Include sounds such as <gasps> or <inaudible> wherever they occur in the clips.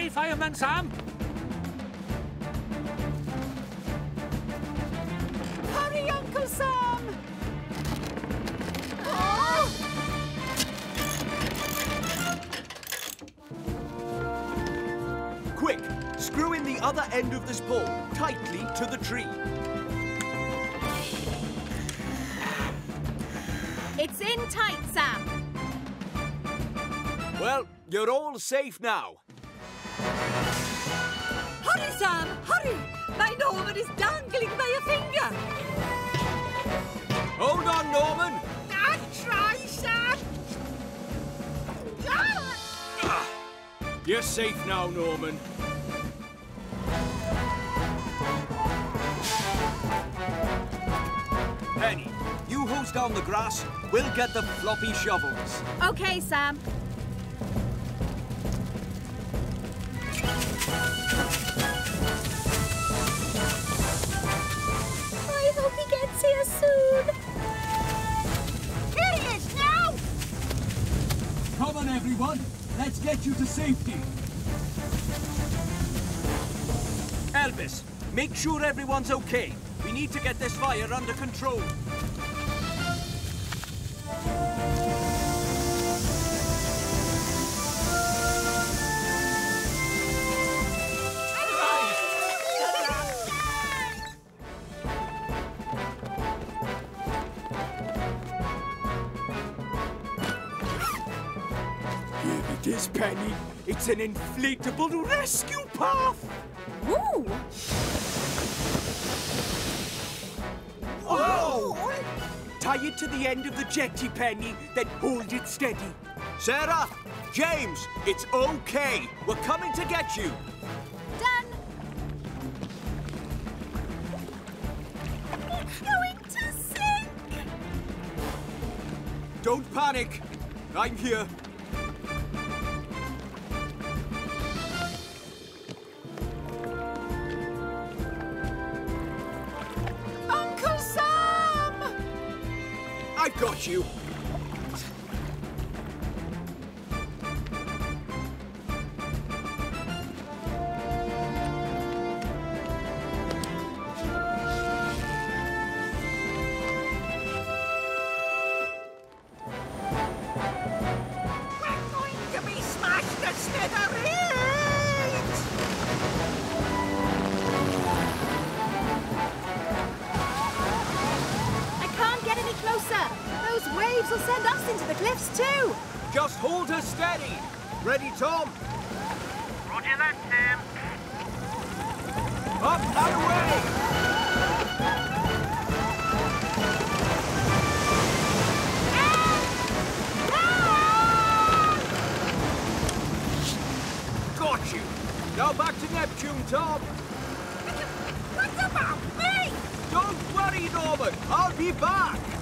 way, Fireman Sam. Hurry, Uncle Sam! Oh! Quick, screw in the other end of this pole tightly to the tree. It's in tight, Sam. Well, you're all safe now. Sam, hurry! My Norman is dangling by a finger. Hold on, Norman. Don't try, Sam. Ah, You're safe now, Norman. Penny, you hose down the grass. We'll get the floppy shovels. Okay, Sam. Soon. Here he is now! Come on, everyone. Let's get you to safety. Elvis, make sure everyone's okay. We need to get this fire under control. Here it is, Penny. It's an inflatable rescue path. Ooh! Whoa! Tie it to the end of the jetty, Penny, then hold it steady. Sarah, James, it's okay. We're coming to get you. Done! It's going to sink! Don't panic. I'm here. Just hold her steady. Ready, Tom? Roger that, Sam. Up and away! Got you. Now back to Neptune, Tom. What about me? Don't worry, Norman. I'll be back.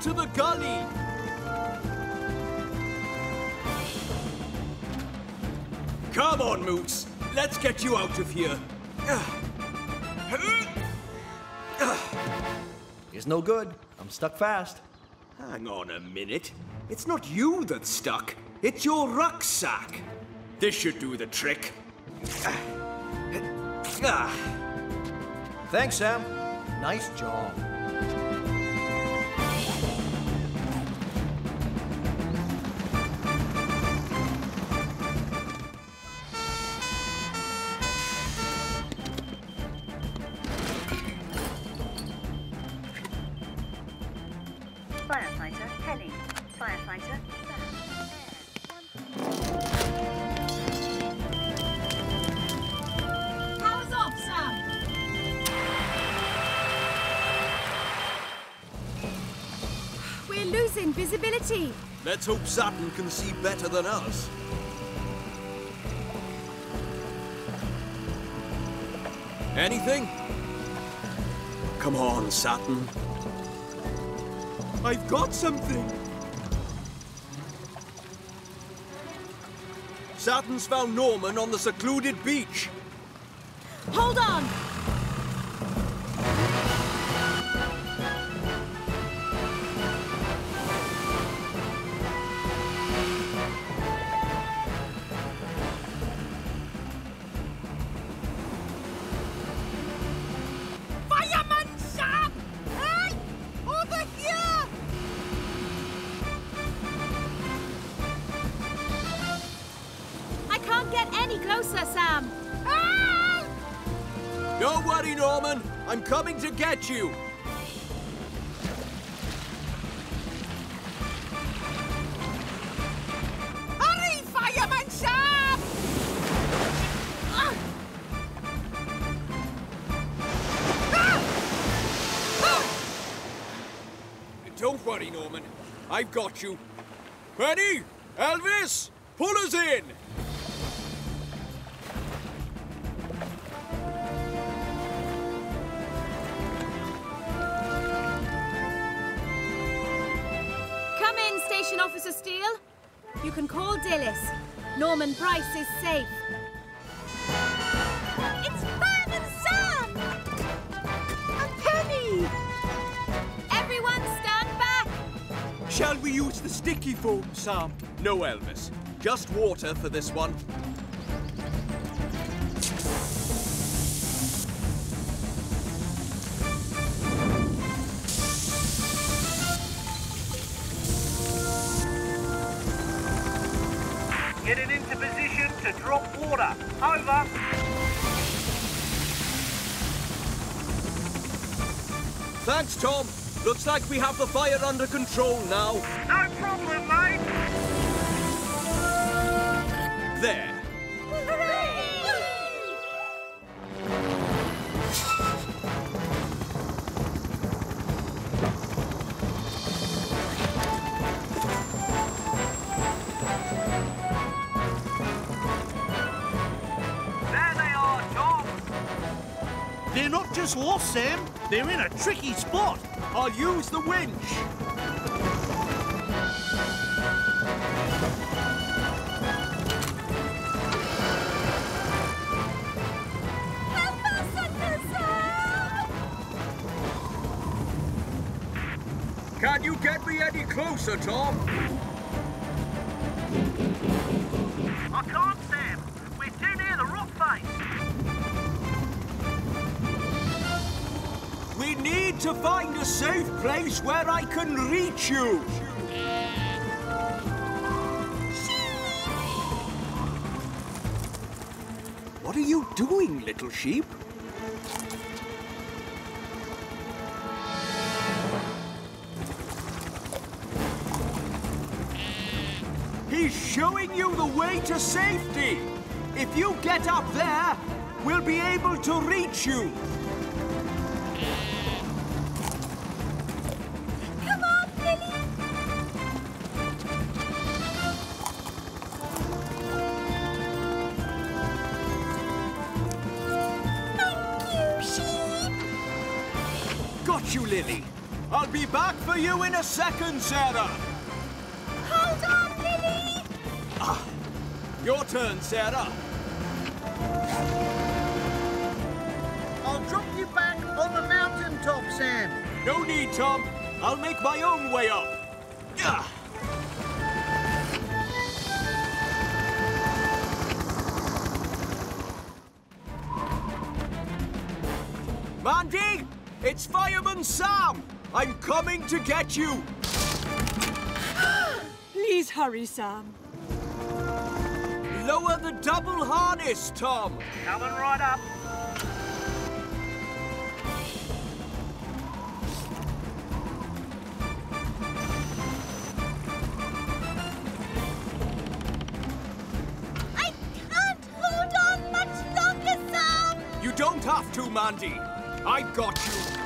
Into the gully. Come on, Moose. Let's get you out of here. It's no good. I'm stuck fast. Hang on a minute. It's not you that's stuck. It's your rucksack. This should do the trick. Thanks, Sam. Nice job. Let's hope Saturn can see better than us. Anything? Come on, Saturn. I've got something. Saturn's found Norman on the secluded beach. Hold on! Any closer, Sam. Ah! Don't worry, Norman. I'm coming to get you. Hurry, Fireman Sam! Ah! Ah! Ah! Don't worry, Norman. I've got you. Penny! Elvis! Pull us in! You can call Dilys. Norman Price is safe. It's Fireman Sam! And Penny! Everyone stand back! Shall we use the sticky foam, Sam? No, Elvis. Just water for this one. To drop water. Over. Thanks, Tom. Looks like we have the fire under control now. No problem, mate. There. There just lost, Sam. They're in a tricky spot. I'll use the winch. Can you get me any closer, Tom? Place where I can reach you. What are you doing, little sheep? He's showing you the way to safety. If you get up there, we'll be able to reach you. You in a second, Sarah. Hold on, Lily! Ah, your turn, Sarah. I'll drop you back on the mountain top, Sam. No need, Tom. I'll make my own way up. Gah! Mandy, it's Fireman Sam. I'm coming to get you. <gasps> Please hurry, Sam. Lower the double harness, Tom. Coming right up. I can't hold on much longer, Sam! You don't have to, Mandy. I got you.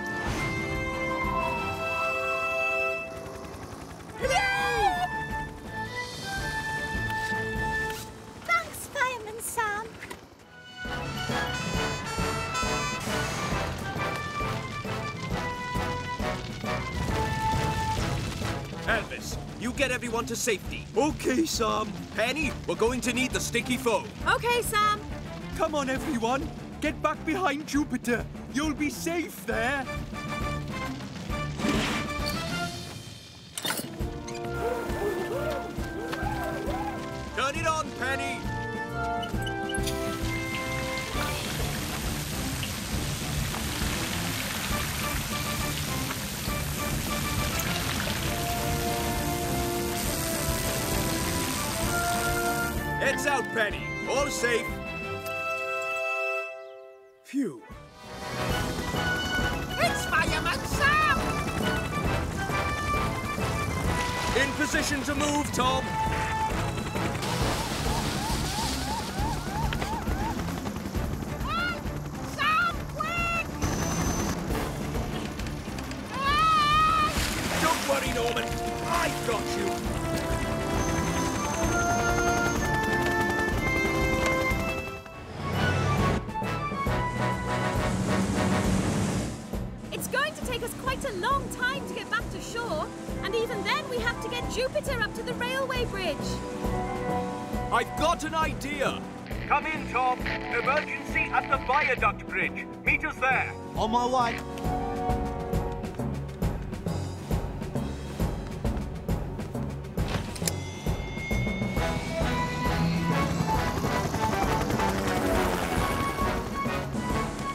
Everyone to safety. Okay, Sam. Penny, we're going to need the sticky foam. Okay, Sam. Come on, everyone. Get back behind Jupiter. You'll be safe there. Heads out, Penny. All safe. Phew. It's Fireman Sam! In position to move, Tom. Don't worry, Norman. I've got you. Meet there. On my way.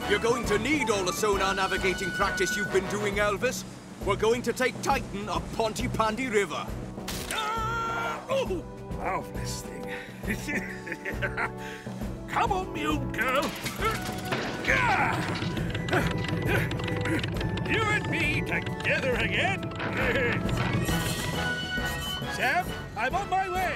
You're going to need all the sonar navigating practice you've been doing, Elvis. We're going to take Titan up Pontypandy River. Oh, marvelous thing. <laughs> Come on, me old girl. <laughs> You and me together again. <laughs> Sam, I'm on my way.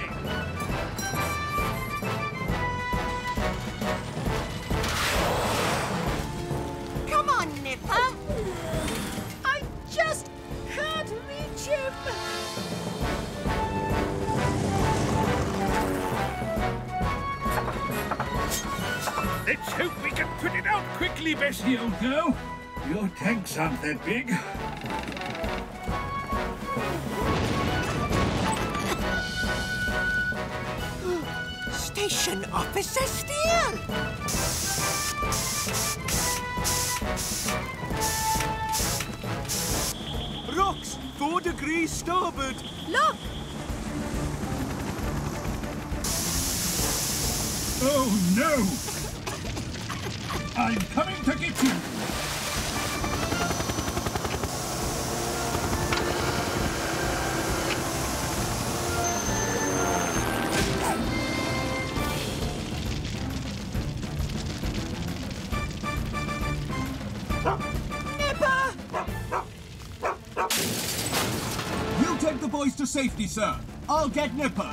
Come on, Nipper. I just can't reach him. Let's hope we put it out quickly, Bessie, old girl. Your tanks aren't that big. Station Officer Steele. Rocks, four degrees starboard. Look! Oh, no! I'm coming to get you. Nipper! You take the boys to safety, sir. I'll get Nipper.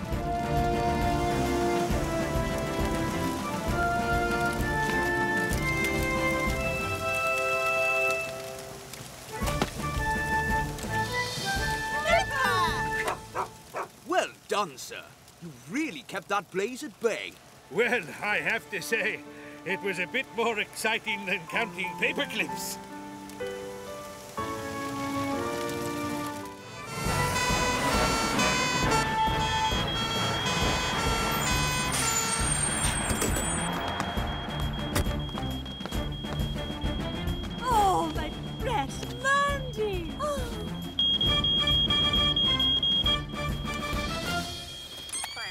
Done, sir. You really kept that blaze at bay. Well, I have to say, it was a bit more exciting than counting paper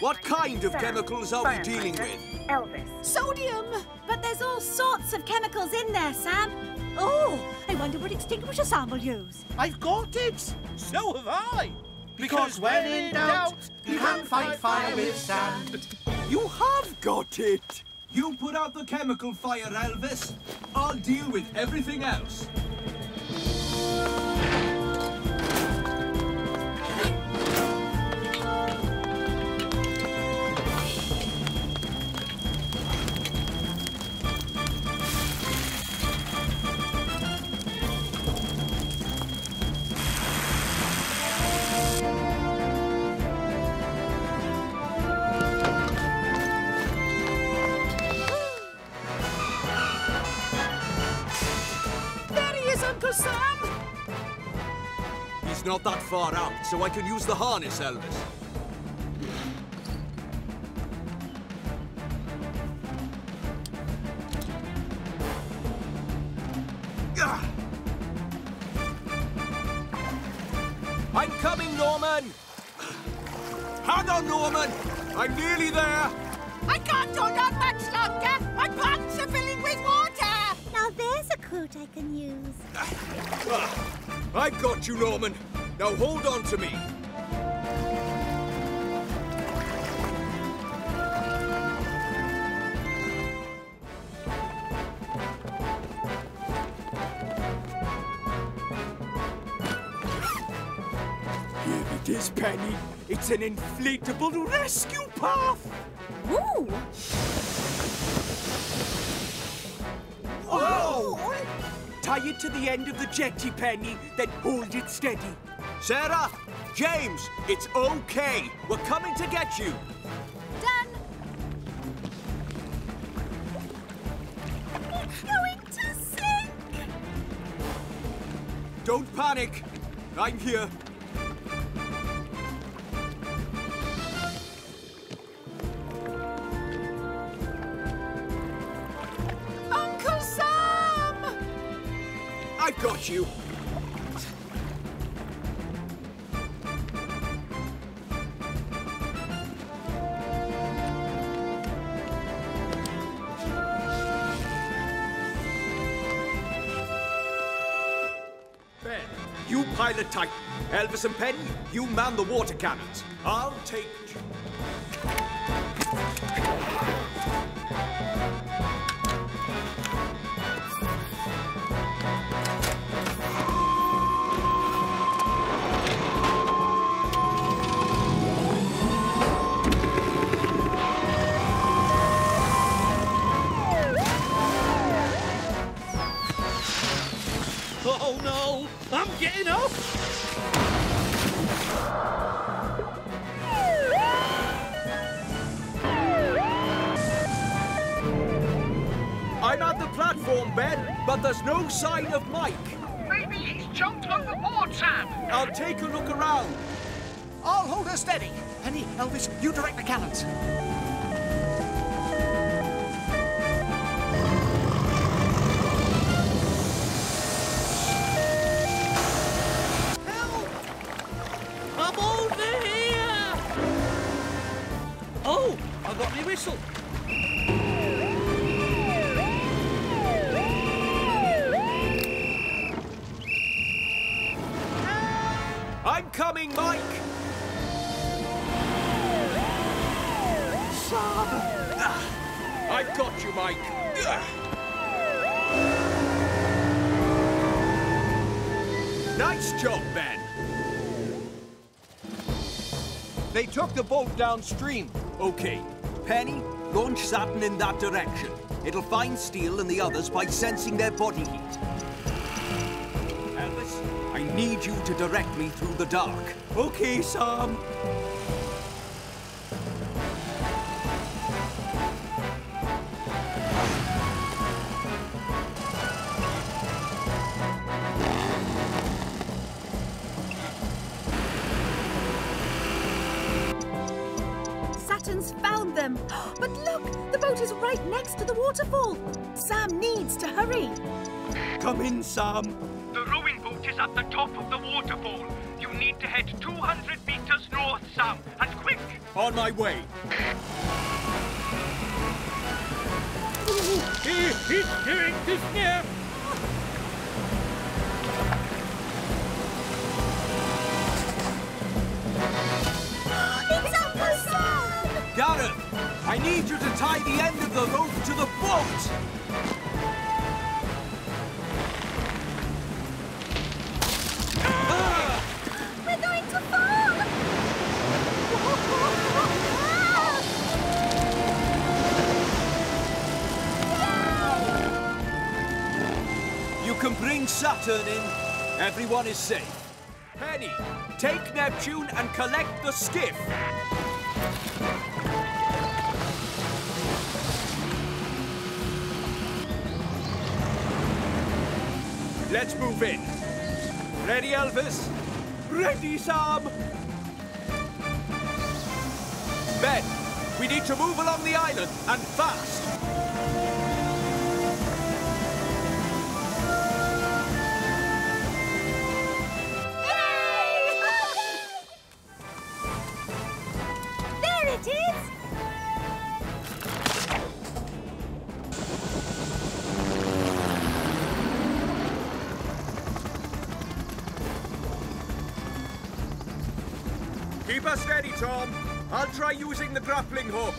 What kind of chemicals are we dealing with? Elvis. Sodium! But there's all sorts of chemicals in there, Sam. Oh, I wonder what extinguisher Sam will use. I've got it. So have I. Because when in doubt, you can't fight fire with sand. You have got it! You put out the chemical fire, Elvis. I'll deal with everything else. It's not that far out, so I can use the harness, Elvis. Now hold on to me. Here it is, Penny. It's an inflatable rescue path. Ooh! Whoa! Tie it to the end of the jetty, Penny, then hold it steady. Sarah! James! It's okay! We're coming to get you! Done! It's going to sink. Don't panic! I'm here. You pilot Titan. Elvis and Penny, you man the water cannons. I'll take... I'm at the platform, Ben, but there's no sign of Mike. Maybe he's jumped overboard, Sam. I'll take a look around. I'll hold her steady. Penny, Elvis, you direct the cannons. I'm over here! Oh, I got my whistle. They took the boat downstream. Okay. Penny, launch Saturn in that direction. It'll find Steele and the others by sensing their body heat. Elvis, I need you to direct me through the dark. Okay, Sam. In, Sam. The rowing boat is at the top of the waterfall. You need to head 200 meters north, Sam, and quick. On my way. He, he's doing this now. It's Uncle Sam. Gareth, I need you to tie the end of the rope to the boat. Saturn in. Everyone is safe. Penny, take Neptune and collect the skiff. Let's move in. Ready, Elvis? Ready, Sam? Ben, we need to move along the island, and fast. Tom. I'll try using the grappling hook.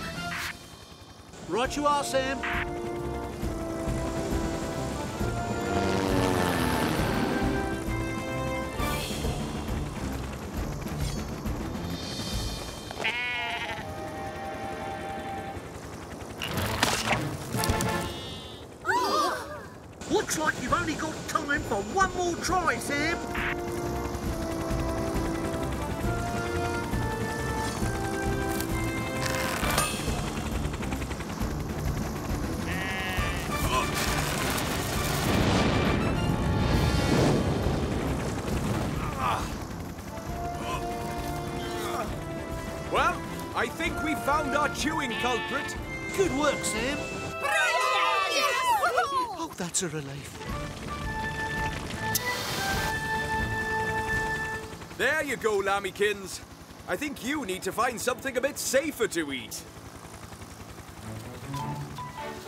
Right you are, Sam. <gasps> Looks like you've only got time for one more try, Sam. Chewing culprit. Good work, Sam. Brilliant! Oh, that's a relief. There you go, Lambykins. I think you need to find something a bit safer to eat.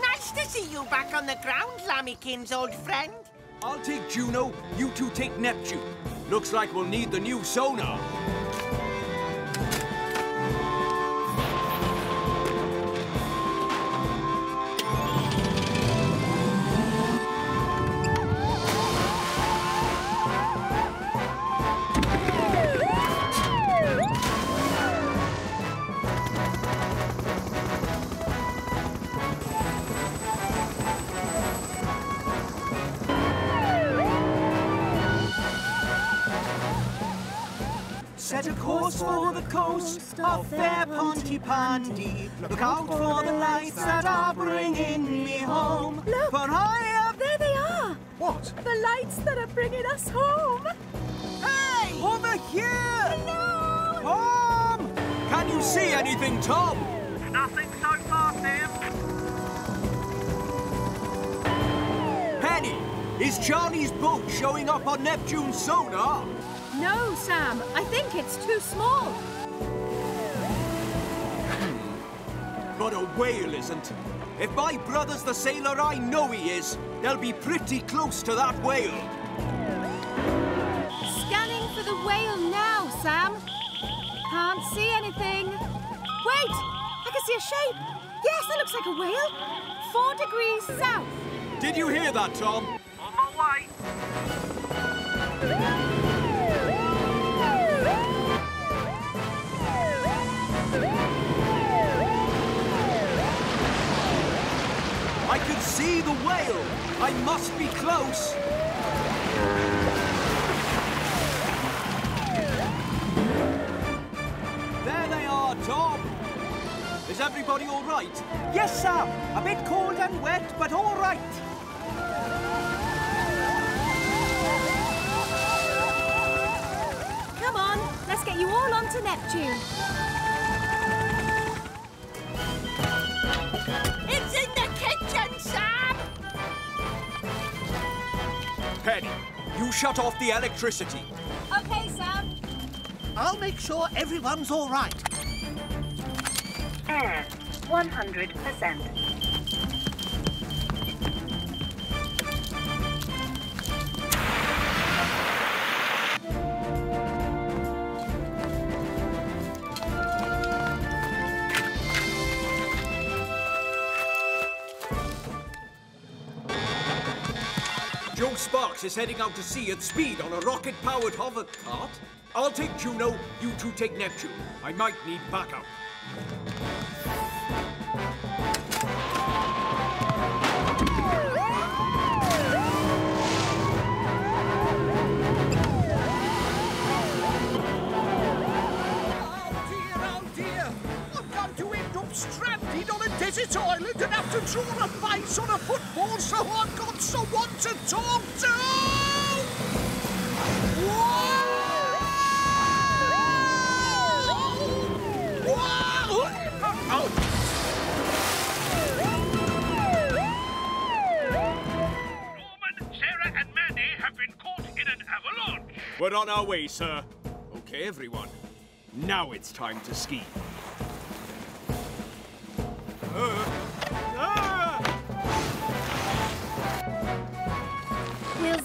Nice to see you back on the ground, Lambykins, old friend. I'll take Juno, you two take Neptune. Looks like we'll need the new sonar. Of fair Pontypandy. Look out for the lights that are bringing me home. Look. For I have... There they are! What? The lights that are bringing us home! Hey! Over here! No! Tom! Can you see anything, Tom? Nothing so far, Sam. Penny, is Charlie's boat showing up on Neptune's sonar? No, Sam, I think it's too small. But a whale isn't. If my brother's the sailor I know he is, they'll be pretty close to that whale. Scanning for the whale now, Sam. Can't see anything. Wait! I can see a shape. Yes, that looks like a whale. Four degrees south. Did you hear that, Tom? On my way. I can see the whale. I must be close. There they are, Tom. Is everybody all right? Yes, Sam. A bit cold and wet, but all right. Come on, let's get you all onto Neptune. Penny, you shut off the electricity. Okay, Sam. I'll make sure everyone's all right. Air, 100%. Sparks is heading out to sea at speed on a rocket-powered hover cart. I'll take Juno, you two take Neptune. I might need backup. desert island and have to draw a face on a football, so I've got someone to talk to! Whoa! Whoa! Oh. We're on our way, sir. Okay, everyone. Now it's time to ski. We'll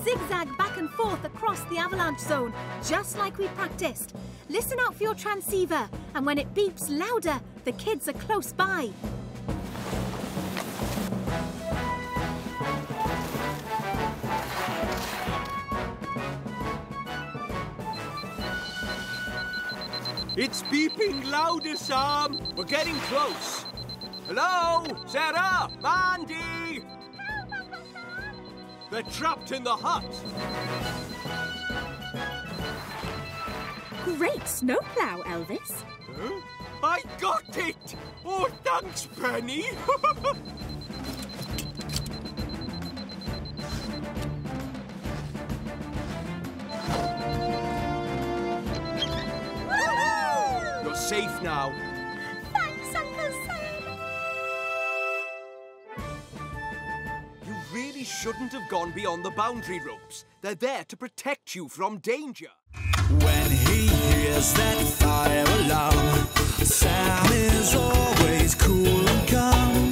zigzag back and forth across the avalanche zone, just like we practiced. Listen out for your transceiver, and when it beeps louder, the kids are close by. It's beeping louder, Sam. We're getting close. Hello? Sarah? Mandy? They're trapped in the hut. Great snowplow, Elvis. Huh? I got it! Oh, thanks, Penny. <laughs> You're safe now. shouldn't have gone beyond the boundary ropes. They're there to protect you from danger. When he hears that fire alarm, Sam is always cool and calm.